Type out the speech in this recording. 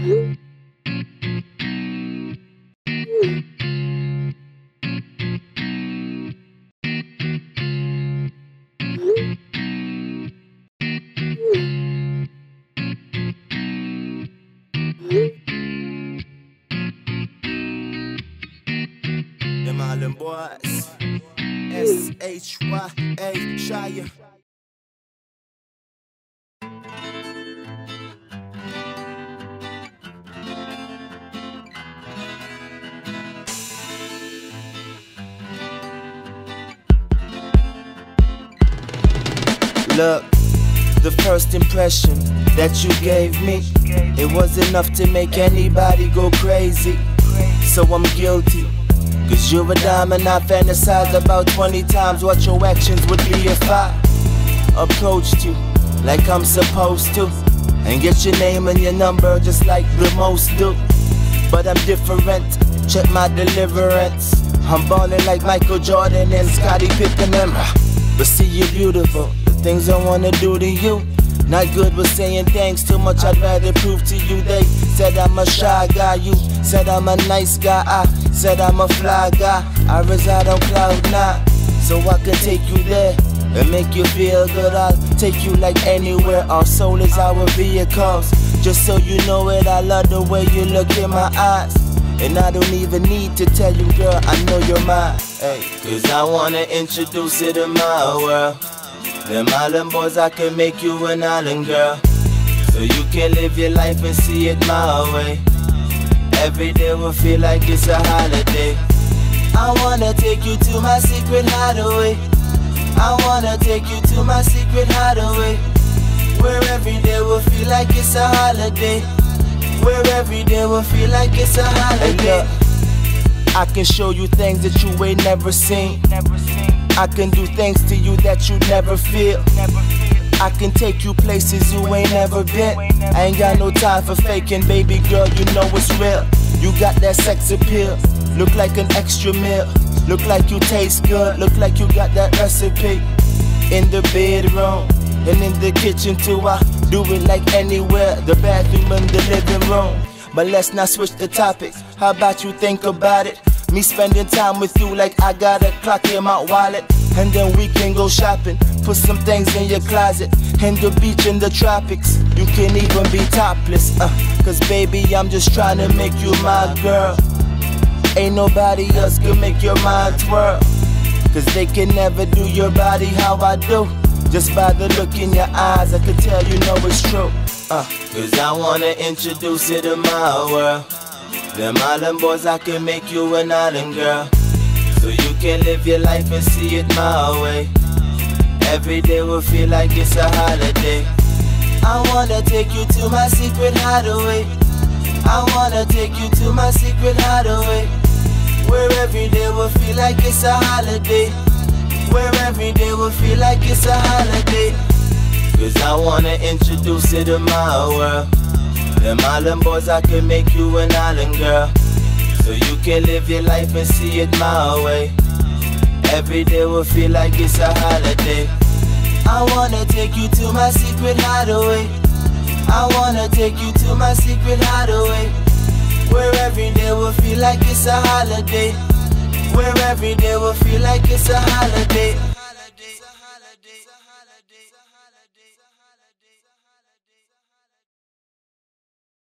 Them Island Boys, S H Y A Shya. Look, the first impression that you gave me, it was enough to make anybody go crazy. So I'm guilty. Cause you're a diamond, I fantasize about 20 times what your actions would be if I approached you like I'm supposed to. And get your name and your number just like the most do. But I'm different, check my deliverance. I'm ballin' like Michael Jordan and Scottie Pippen and But see you beautiful, the things I wanna do to you. Not good with saying thanks too much, I'd rather prove to you they said I'm a shy guy, you said I'm a nice guy, I said I'm a fly guy. I reside on cloud nine, so I can take you there and make you feel good. I'll take you like anywhere, our soul is our vehicles. Just so you know it, I love the way you look in my eyes. And I don't even need to tell you, girl, I know you're mine. Hey, cause I wanna introduce you to my world. Them island boys, I can make you an island girl. So you can live your life and see it my way. Every day will feel like it's a holiday. I wanna take you to my secret hideaway. I wanna take you to my secret hideaway. Where every day will feel like it's a holiday. Where every day will feel like it's a holiday. I can show you things that you ain't never seen. I can do things to you that you never feel. I can take you places you ain't never been. I ain't got no time for faking, baby girl, you know it's real. You got that sex appeal, look like an extra meal. Look like you taste good, look like you got that recipe. In the bedroom and in the kitchen too, I do it like anywhere, the bathroom and the living room. But let's not switch the topic. How about you think about it? Me spending time with you like I got a clock in my wallet. And then we can go shopping. Put some things in your closet. And the beach in the tropics. You can even be topless. Uh, Cause baby, I'm just trying to make you my girl. Ain't nobody else can make your mind twirl. Cause they can never do your body how I do. Just by the look in your eyes, I can tell you know it's true. Uh, Cause I wanna introduce you to my world. Them island boys, I can make you an island girl. So you can live your life and see it my way. Every day will feel like it's a holiday. I wanna take you to my secret hideaway. I wanna take you to my secret hideaway. Where every day will feel like it's a holiday. Where every day will feel like it's a holiday. Cause I wanna introduce you to my world. Them island boys, I can make you an island girl. So you can live your life and see it my way. Every day will feel like it's a holiday. I wanna take you to my secret hideaway. I wanna take you to my secret hideaway. Where every day will feel like it's a holiday. Where every day will feel like it's a holiday.